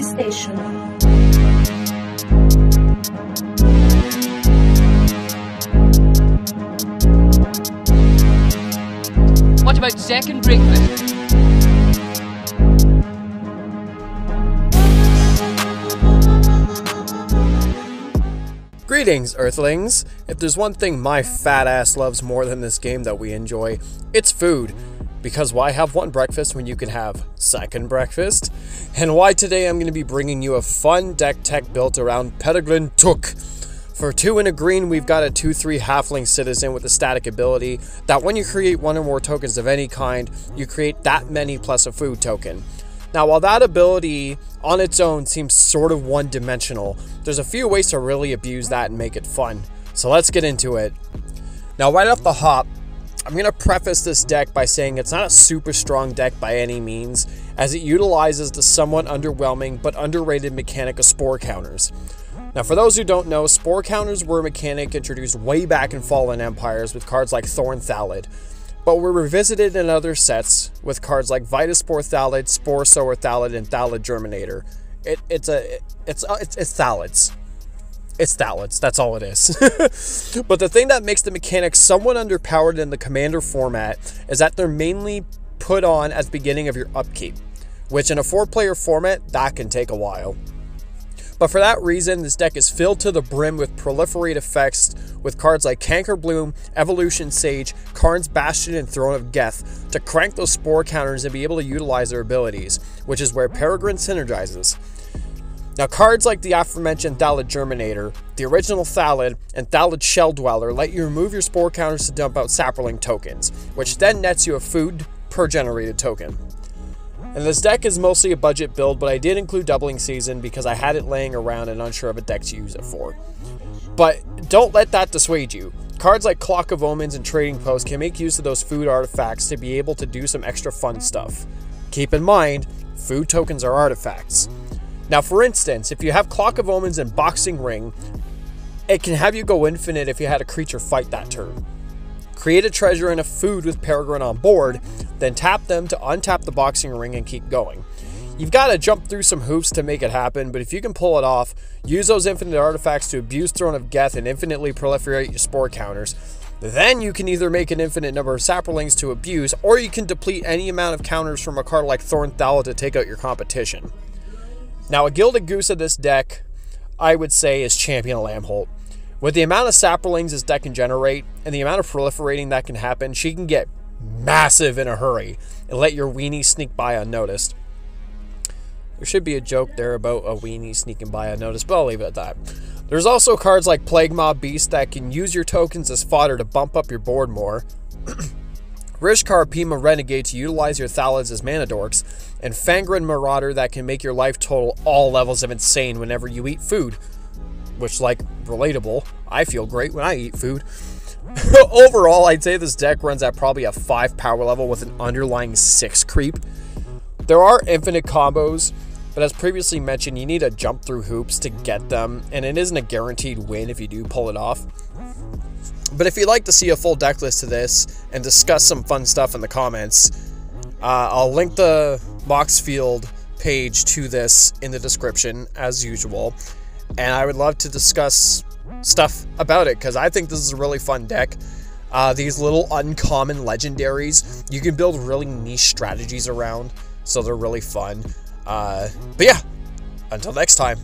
station. What about second breakfast? Greetings, Earthlings! If there's one thing my fat ass loves more than this game that we enjoy, it's food. Because why have one breakfast when you can have second breakfast? And why today I'm going to be bringing you a fun deck tech built around Peregrin Took. For 2 and a green, we've got a 2-3 halfling citizen with a static ability that when you create one or more tokens of any kind, you create that many plus a food token. Now, while that ability on its own seems sort of one dimensional, there's a few ways to really abuse that and make it fun. So let's get into it. Now, right off the hop, I'm going to preface this deck by saying it's not a super strong deck by any means, as it utilizes the somewhat underwhelming but underrated mechanic of spore counters. Now, for those who don't know, spore counters were a mechanic introduced way back in Fallen Empires with cards like Thorn Thallid, but were revisited in other sets with cards like Vitaspore Thallid, Spore Sower Thallid, and Thallid Germinator. It, it's a it's it's, it's Thallids. It's Thallids. That's all it is. but the thing that makes the mechanics somewhat underpowered in the commander format is that they're mainly put on at the beginning of your upkeep, which in a four-player format that can take a while. But for that reason, this deck is filled to the brim with proliferate effects with cards like Cankerbloom, Evolution Sage, Karn's Bastion, and Throne of Geth to crank those spore counters and be able to utilize their abilities, which is where Peregrin synergizes. Now, cards like the aforementioned Thallid Germinator, the original Thallid, and Thallid Shell Dweller let you remove your spore counters to dump out Saproling tokens, which then nets you a food per generated token. And this deck is mostly a budget build, but I did include Doubling Season because I had it laying around and unsure of a deck to use it for. But don't let that dissuade you. Cards like Clock of Omens and Trading Post can make use of those food artifacts to be able to do some extra fun stuff. Keep in mind, food tokens are artifacts. Now, for instance, if you have Clock of Omens and Boxing Ring, it can have you go infinite if you had a creature fight that turn. Create a treasure and a food with Peregrin on board, then tap them to untap the boxing ring and keep going. You've got to jump through some hoops to make it happen, but if you can pull it off, use those infinite artifacts to abuse Throne of Geth and infinitely proliferate your spore counters. Then you can either make an infinite number of saprolings to abuse, or you can deplete any amount of counters from a card like Thorn Thallid to take out your competition. Now, a Gilded Goose of this deck, I would say, is Champion of Lambholt. With the amount of saprolings this deck can generate and the amount of proliferating that can happen, she can get massive in a hurry and let your weenie sneak by unnoticed. There should be a joke there about a weenie sneaking by unnoticed, but I'll leave it at that. There's also cards like Plaguemaw Beast that can use your tokens as fodder to bump up your board more. Rishkar Peema Renegade to utilize your Thallids as mana dorks, and Fangren Marauder that can make your life total all levels of insane whenever you eat food which, like, relatable. I feel great when I eat food. Overall, I'd say this deck runs at probably a 5 power level with an underlying 6 creep. There are infinite combos, but as previously mentioned, you need to jump through hoops to get them, and it isn't a guaranteed win if you do pull it off. But if you'd like to see a full deck list to this and discuss some fun stuff in the comments, uh, I'll link the Moxfield page to this in the description as usual and I would love to discuss stuff about it because I think this is a really fun deck. Uh, these little uncommon legendaries, you can build really niche strategies around, so they're really fun. Uh, but yeah, until next time.